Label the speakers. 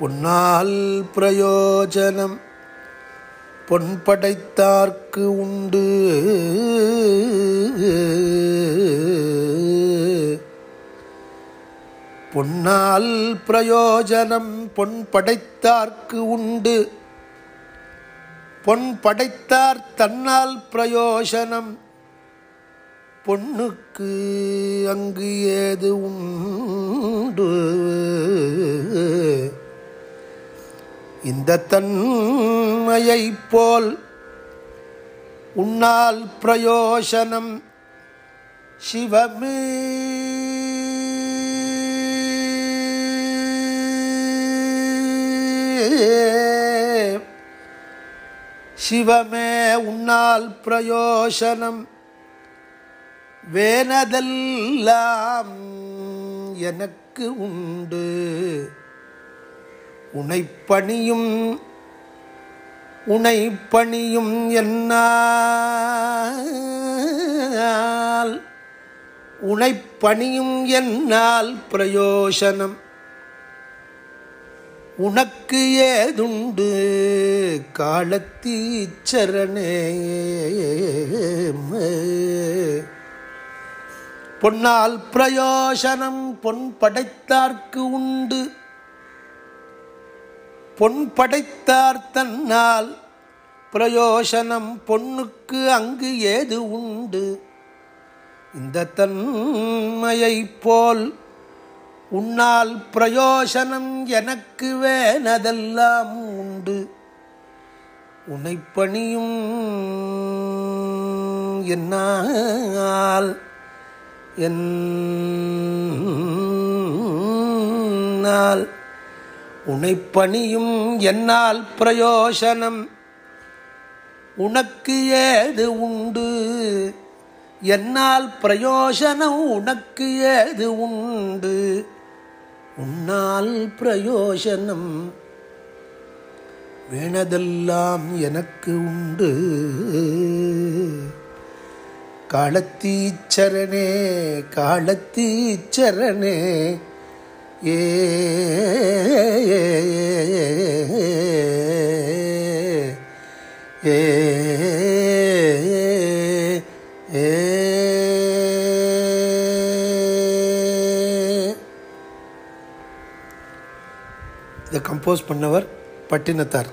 Speaker 1: பொன்னால் பிரயோஜனம் பொன் படைத்தார்க்கு உண்டு. பொன்னால் பிரயோஜனம் பொன் படைத்தார்க்கு உண்டு. பொன் படைத்தார் தன்னால் பிரயோஜனம் பொண்ணுக்கு அங்கு ஏது உண்டு? இந்த தன்மையைப் போல் உன்னால் பிரயோசனம் சிவமே. சிவமே உன்னால் பிரயோசனம் வேனதெல்லாம் எனக்கு உண்டு. உனைப்பணியும் உனைப்பணியும் என்னால். உனைப்பணியும் என்னால் பிரயோசனம். உனக்கு ஏதுண்டு? காலத்தீச்சரணே. பொன்னால் பிரயோசனம் பொன் படைத்தார்க்கு உண்டு. பொன் படைத்தார் தன்னால். பிரயோசனம் பொண்ணுக்கு அங்கு ஏது உண்டு? இந்த தன்மையை போல் உன்னால் பிரயோசனம் எனக்கு வேனதெல்லாம் உண்டு. உனைப்பணியும் என்னால் என்னால் உனைப்பணியும் என்னால் பிரயோசனம். உனக்கு ஏது உண்டு? என்னால் பிரயோசனம் உனக்கு ஏது உண்டு? உன்னால் பிரயோசனம் வேணதெல்லாம் எனக்கு உண்டு. காலத்தீச்சரணே காலத்தீச்சரணே ஏ ஏ இதை கம்போஸ் பண்ணவர் பட்டினத்தார்.